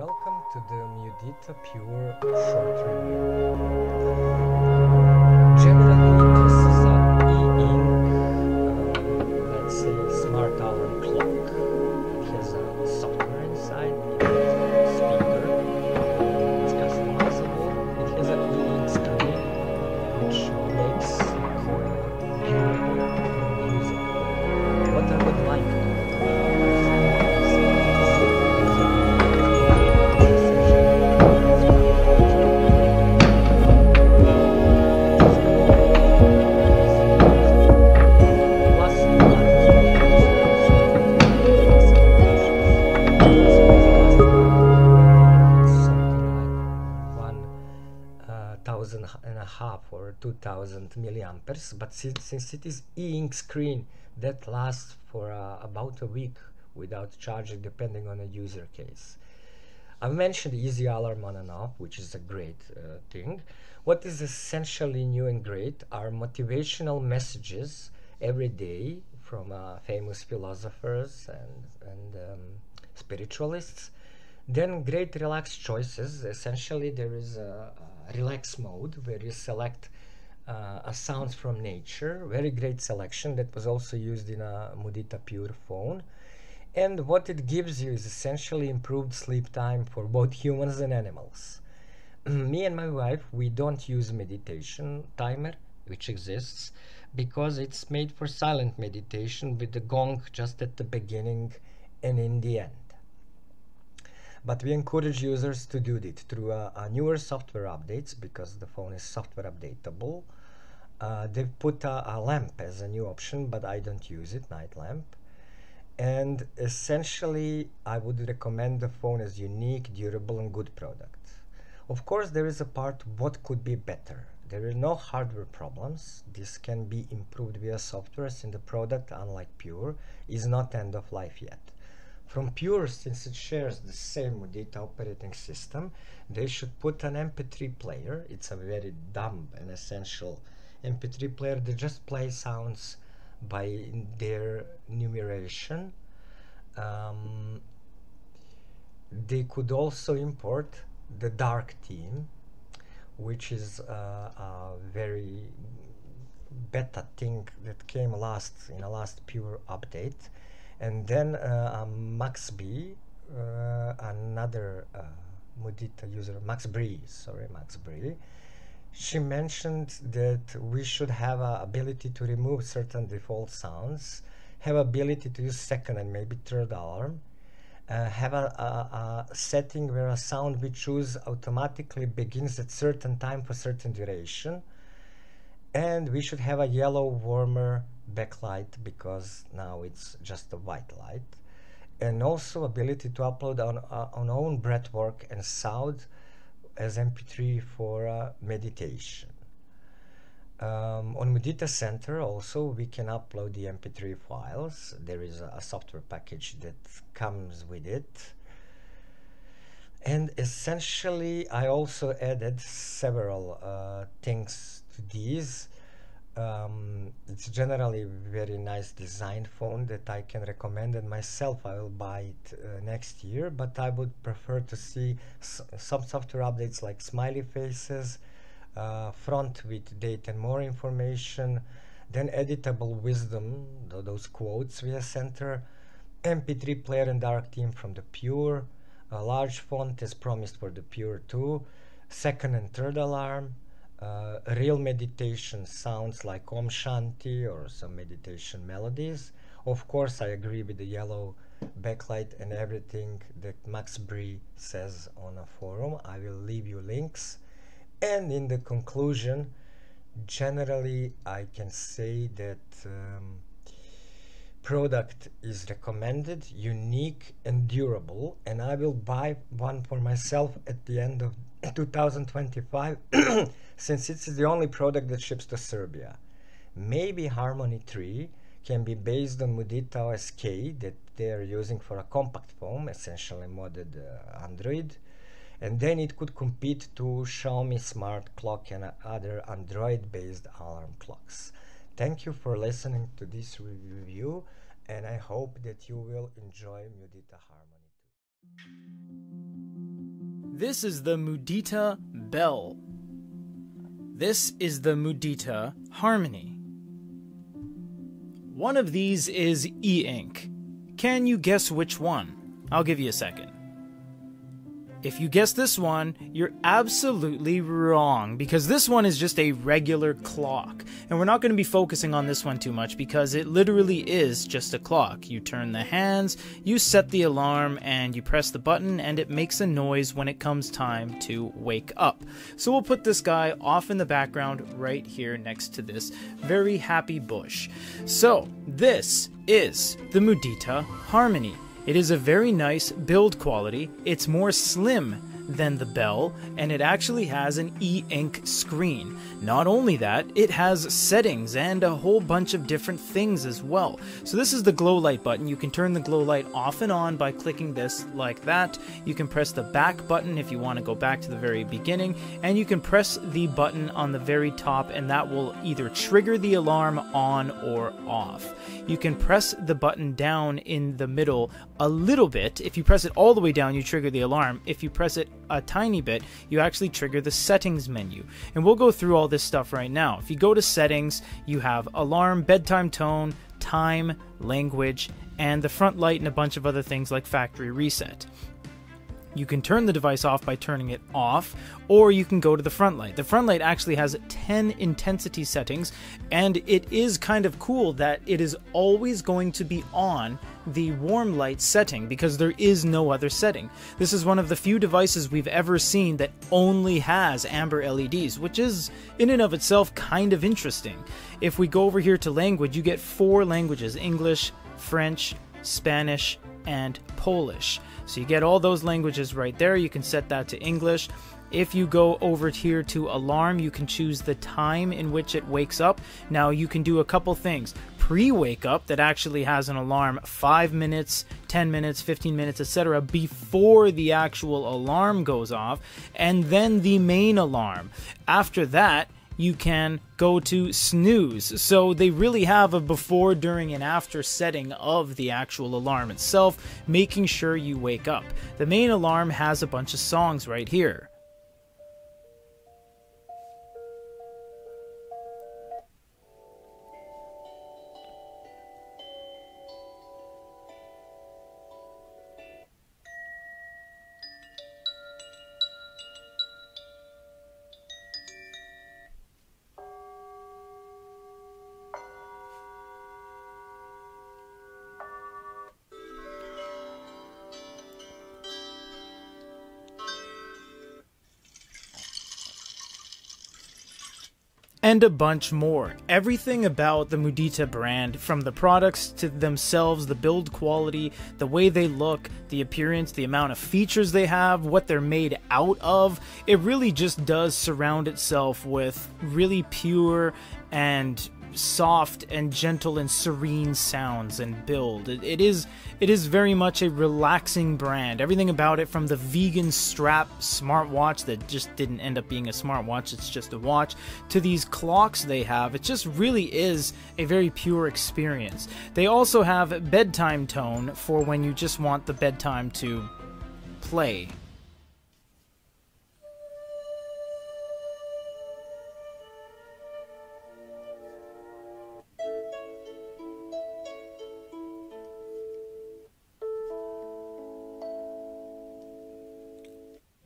Welcome to the Mudita Pure short review. 2000 milliamperes but since, since it is e-ink screen that lasts for uh, about a week without charging depending on a user case. I've mentioned easy alarm on and off which is a great uh, thing. What is essentially new and great are motivational messages every day from uh, famous philosophers and, and um, spiritualists. Then great relaxed choices. Essentially there is a, a relax mode where you select uh, a sounds from nature very great selection that was also used in a Mudita Pure phone. And what it gives you is essentially improved sleep time for both humans and animals. Me and my wife we don't use meditation timer which exists because it's made for silent meditation with the gong just at the beginning and in the end but we encourage users to do it through uh, newer software updates because the phone is software updatable. Uh, they've put a, a, lamp as a new option but I don't use it night lamp. And essentially I would recommend the phone as unique durable and good product. Of course there is a part what could be better. There are no hardware problems. This can be improved via software and the product unlike pure is not end of life yet from Pure, since it shares the same data operating system, they should put an MP3 player. It's a very dumb and essential MP3 player that just plays sounds by their numeration. Um, they could also import the dark theme, which is uh, a very beta thing that came last in a last Pure update and then uh, Max B, uh, another uh, Mudita user, Max Bree, sorry, Max Bree, she mentioned that we should have a ability to remove certain default sounds, have ability to use second and maybe third alarm, uh, have a, a, a, setting where a sound we choose automatically begins at certain time for certain duration, and we should have a yellow warmer backlight because now it's just a white light. And also ability to upload on, uh, on own breathwork and sound as mp3 for uh, meditation. Um, on Mudita Center also we can upload the mp3 files. There is a, a software package that comes with it. And essentially I also added several uh, things to these um, it's generally very nice design phone that I can recommend and myself I will buy it uh, next year but I would prefer to see some software updates like smiley faces uh, front with date and more information then editable wisdom th those quotes via center mp3 player and dark theme from the pure a large font is promised for the pure too second and third alarm uh, real meditation sounds like Om Shanti or some meditation melodies. Of course, I agree with the yellow backlight and everything that Max Bree says on a forum. I will leave you links. And in the conclusion, generally, I can say that um, product is recommended, unique and durable, and I will buy one for myself at the end of 2025 since it's the only product that ships to Serbia. Maybe Harmony 3 can be based on Mudita OSK that they are using for a compact phone, essentially modded uh, Android. And then it could compete to Xiaomi smart clock and other Android-based alarm clocks. Thank you for listening to this review and I hope that you will enjoy Mudita Harmony 2. This is the Mudita Bell. This is the Mudita Harmony. One of these is e ink. Can you guess which one? I'll give you a second. If you guess this one, you're absolutely wrong because this one is just a regular clock. And we're not going to be focusing on this one too much because it literally is just a clock. You turn the hands, you set the alarm, and you press the button, and it makes a noise when it comes time to wake up. So we'll put this guy off in the background right here next to this very happy bush. So, this is the Mudita Harmony. It is a very nice build quality. It's more slim than the Bell, and it actually has an e-ink screen. Not only that, it has settings and a whole bunch of different things as well. So this is the glow light button. You can turn the glow light off and on by clicking this like that. You can press the back button if you want to go back to the very beginning, and you can press the button on the very top and that will either trigger the alarm on or off. You can press the button down in the middle a little bit. If you press it all the way down, you trigger the alarm. If you press it a tiny bit, you actually trigger the settings menu. And we'll go through all this stuff right now. If you go to settings, you have alarm, bedtime tone, time, language, and the front light and a bunch of other things like factory reset. You can turn the device off by turning it off, or you can go to the front light. The front light actually has 10 intensity settings, and it is kind of cool that it is always going to be on the warm light setting because there is no other setting. This is one of the few devices we've ever seen that only has amber LEDs, which is in and of itself kind of interesting. If we go over here to language, you get four languages English, French, Spanish, and Polish. So you get all those languages right there. You can set that to English. If you go over here to alarm, you can choose the time in which it wakes up. Now you can do a couple things. Pre-wake up that actually has an alarm 5 minutes, 10 minutes, 15 minutes, etc. before the actual alarm goes off, and then the main alarm. After that, you can go to snooze. So they really have a before, during, and after setting of the actual alarm itself, making sure you wake up. The main alarm has a bunch of songs right here. And a bunch more. Everything about the Mudita brand, from the products to themselves, the build quality, the way they look, the appearance, the amount of features they have, what they're made out of, it really just does surround itself with really pure and soft and gentle and serene sounds and build. It, it is it is very much a relaxing brand. Everything about it from the vegan strap smartwatch that just didn't end up being a smartwatch, it's just a watch, to these clocks they have. It just really is a very pure experience. They also have bedtime tone for when you just want the bedtime to play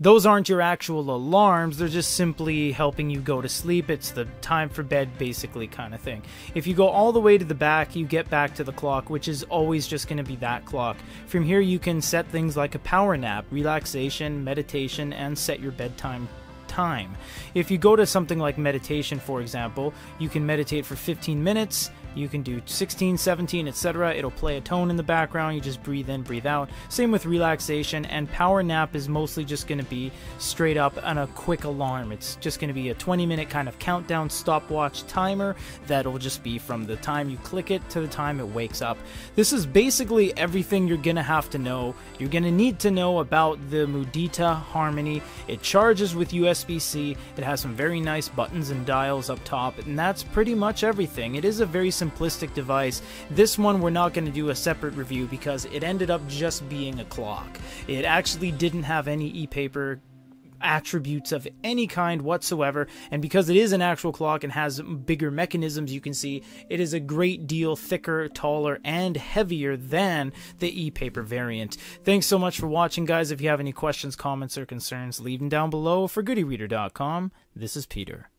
those aren't your actual alarms, they're just simply helping you go to sleep. It's the time for bed, basically, kind of thing. If you go all the way to the back, you get back to the clock, which is always just going to be that clock. From here, you can set things like a power nap, relaxation, meditation, and set your bedtime time. If you go to something like meditation, for example, you can meditate for 15 minutes you can do 16, 17, etc. It'll play a tone in the background. You just breathe in, breathe out. Same with relaxation. And power nap is mostly just going to be straight up on a quick alarm. It's just going to be a 20 minute kind of countdown stopwatch timer that'll just be from the time you click it to the time it wakes up. This is basically everything you're going to have to know. You're going to need to know about the Mudita Harmony. It charges with USB C. It has some very nice buttons and dials up top. And that's pretty much everything. It is a very simplistic device. This one we're not going to do a separate review because it ended up just being a clock. It actually didn't have any e-paper attributes of any kind whatsoever. And because it is an actual clock and has bigger mechanisms, you can see it is a great deal thicker, taller, and heavier than the e-paper variant. Thanks so much for watching, guys. If you have any questions, comments, or concerns, leave them down below. For goodereader.com, this is Peter.